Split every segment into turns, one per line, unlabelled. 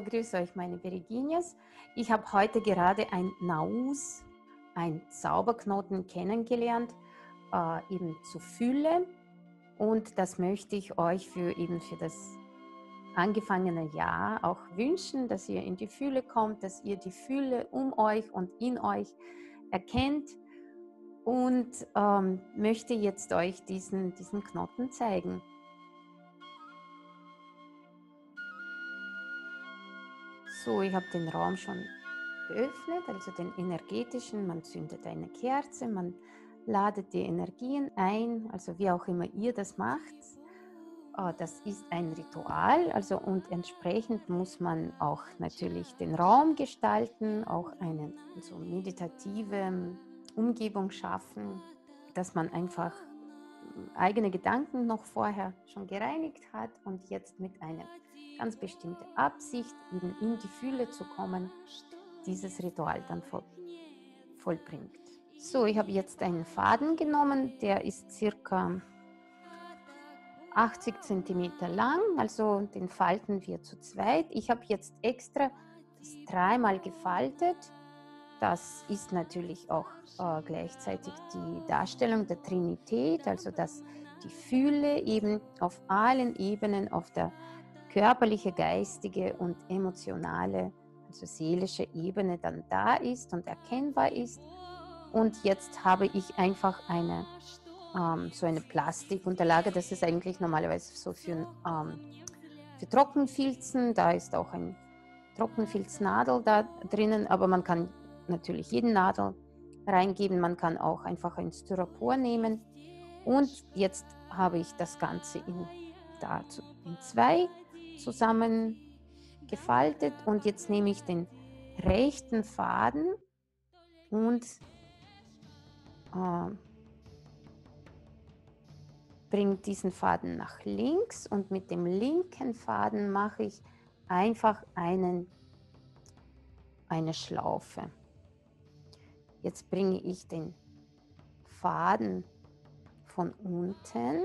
Grüße euch meine Virginias. Ich habe heute gerade ein Naus, ein Zauberknoten kennengelernt, äh, eben zu Fülle. Und das möchte ich euch für eben für das angefangene Jahr auch wünschen, dass ihr in die Fülle kommt, dass ihr die Fülle um euch und in euch erkennt und ähm, möchte jetzt euch diesen, diesen Knoten zeigen. So, ich habe den Raum schon geöffnet, also den energetischen. Man zündet eine Kerze, man ladet die Energien ein, also wie auch immer ihr das macht. Ah, das ist ein Ritual, also und entsprechend muss man auch natürlich den Raum gestalten, auch eine so meditative Umgebung schaffen, dass man einfach eigene Gedanken noch vorher schon gereinigt hat und jetzt mit einer ganz bestimmte Absicht, eben in die Fülle zu kommen, dieses Ritual dann voll, vollbringt. So, ich habe jetzt einen Faden genommen, der ist circa 80 cm lang, also den falten wir zu zweit. Ich habe jetzt extra das dreimal gefaltet. Das ist natürlich auch äh, gleichzeitig die Darstellung der Trinität, also dass die Fülle eben auf allen Ebenen, auf der körperliche, geistige und emotionale, also seelische Ebene dann da ist und erkennbar ist. Und jetzt habe ich einfach eine ähm, so eine Plastikunterlage. Das ist eigentlich normalerweise so für, ähm, für Trockenfilzen. Da ist auch ein Trockenfilznadel da drinnen, aber man kann natürlich jeden Nadel reingeben. Man kann auch einfach ein Styropor nehmen. Und jetzt habe ich das Ganze in, da in zwei zusammengefaltet und jetzt nehme ich den rechten Faden und äh, bringe diesen Faden nach links und mit dem linken Faden mache ich einfach einen, eine Schlaufe. Jetzt bringe ich den Faden von unten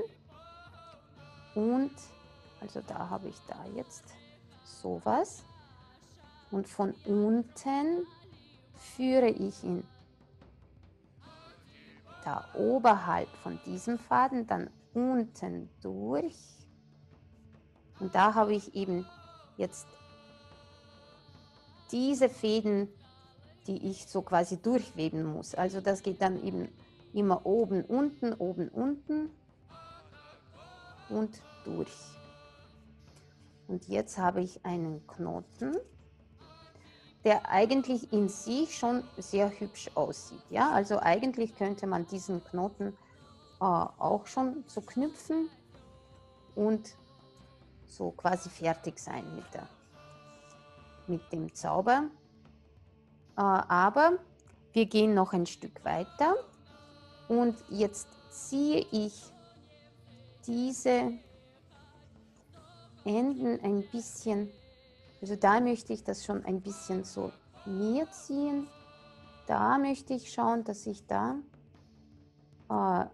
und also da habe ich da jetzt sowas. Und von unten führe ich ihn da oberhalb von diesem Faden dann unten durch. Und da habe ich eben jetzt diese Fäden, die ich so quasi durchweben muss. Also das geht dann eben immer oben, unten, oben, unten und durch. Und jetzt habe ich einen Knoten, der eigentlich in sich schon sehr hübsch aussieht. Ja, also eigentlich könnte man diesen Knoten äh, auch schon so knüpfen und so quasi fertig sein mit, der, mit dem Zauber. Äh, aber wir gehen noch ein Stück weiter und jetzt ziehe ich diese Enden ein bisschen, also da möchte ich das schon ein bisschen so näher ziehen. Da möchte ich schauen, dass ich da äh,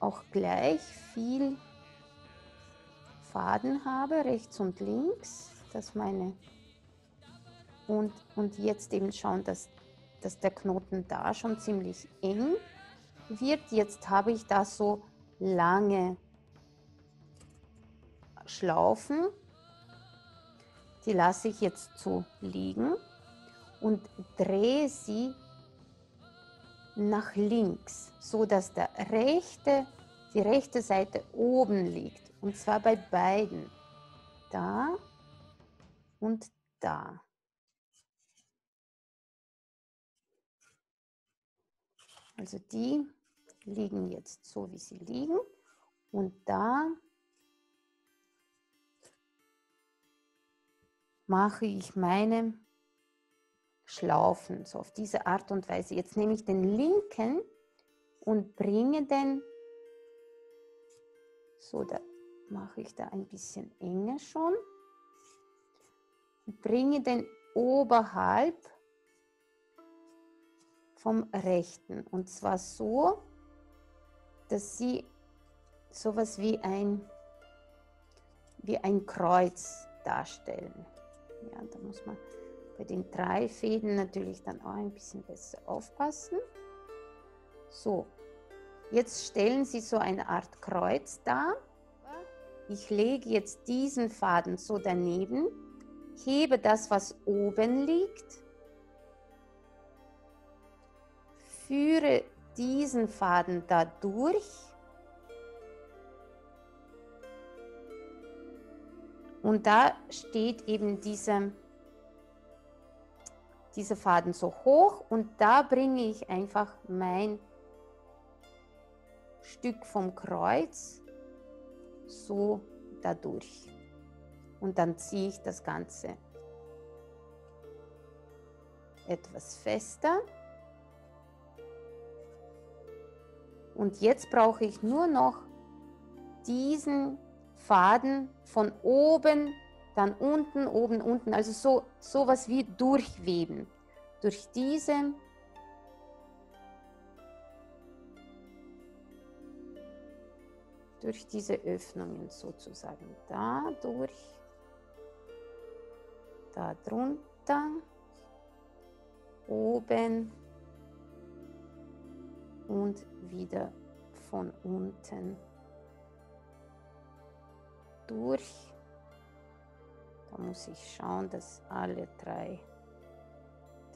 auch gleich viel Faden habe, rechts und links, dass meine und, und jetzt eben schauen, dass, dass der Knoten da schon ziemlich eng wird. Jetzt habe ich da so lange Schlaufen. Die lasse ich jetzt so liegen und drehe sie nach links, so dass der rechte, die rechte Seite oben liegt. Und zwar bei beiden. Da und da. Also die liegen jetzt so, wie sie liegen. Und da mache ich meine Schlaufen, so auf diese Art und Weise. Jetzt nehme ich den linken und bringe den, so da mache ich da ein bisschen enger schon, bringe den oberhalb vom rechten und zwar so, dass sie sowas wie ein, wie ein Kreuz darstellen. Ja, da muss man bei den drei Fäden natürlich dann auch ein bisschen besser aufpassen. So, jetzt stellen Sie so eine Art Kreuz dar. Ich lege jetzt diesen Faden so daneben, hebe das, was oben liegt, führe diesen Faden da und da steht eben dieser, dieser Faden so hoch und da bringe ich einfach mein Stück vom Kreuz so dadurch. Und dann ziehe ich das Ganze etwas fester. Und jetzt brauche ich nur noch diesen Faden von oben, dann unten, oben, unten. Also so sowas wie durchweben. Durch diese durch diese Öffnungen sozusagen. Dadurch, da drunter, oben und wieder von unten durch. Da muss ich schauen, dass alle drei,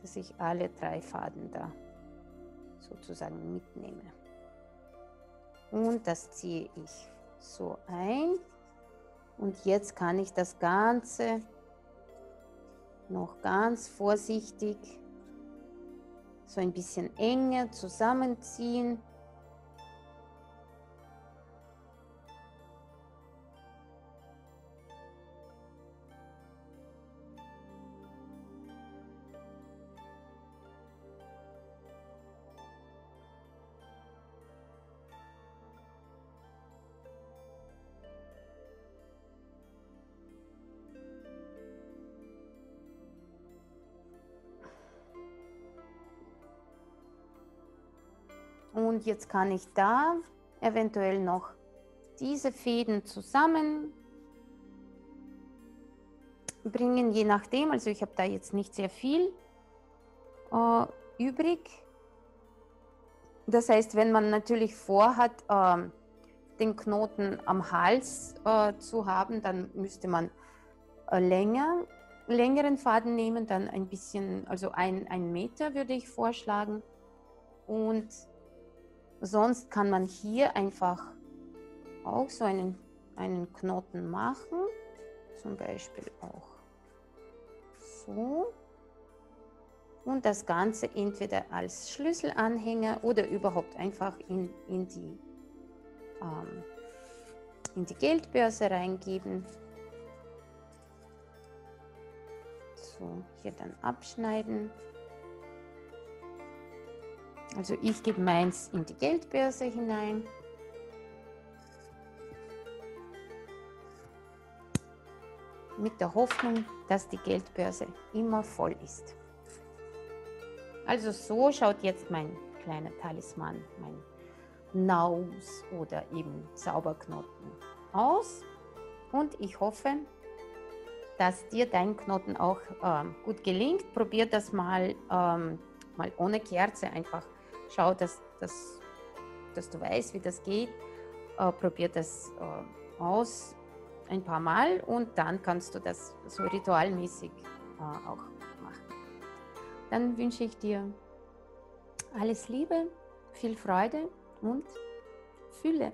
dass ich alle drei Faden da sozusagen mitnehme. Und das ziehe ich so ein. Und jetzt kann ich das Ganze noch ganz vorsichtig so ein bisschen enger zusammenziehen. Und jetzt kann ich da eventuell noch diese Fäden zusammen bringen, je nachdem. Also ich habe da jetzt nicht sehr viel äh, übrig. Das heißt, wenn man natürlich vorhat, äh, den Knoten am Hals äh, zu haben, dann müsste man äh, länger, längeren Faden nehmen, dann ein bisschen, also ein, ein Meter würde ich vorschlagen. Und Sonst kann man hier einfach auch so einen, einen Knoten machen. Zum Beispiel auch so. Und das Ganze entweder als Schlüsselanhänger oder überhaupt einfach in, in, die, ähm, in die Geldbörse reingeben. So, hier dann abschneiden. Also ich gebe meins in die Geldbörse hinein. Mit der Hoffnung, dass die Geldbörse immer voll ist. Also so schaut jetzt mein kleiner Talisman, mein Naus oder eben Zauberknoten aus. Und ich hoffe, dass dir dein Knoten auch ähm, gut gelingt. Probier das mal, ähm, mal ohne Kerze einfach schau, dass, dass, dass du weißt, wie das geht. Äh, probier das äh, aus ein paar Mal und dann kannst du das so ritualmäßig äh, auch machen. Dann wünsche ich dir alles Liebe, viel Freude und Fülle.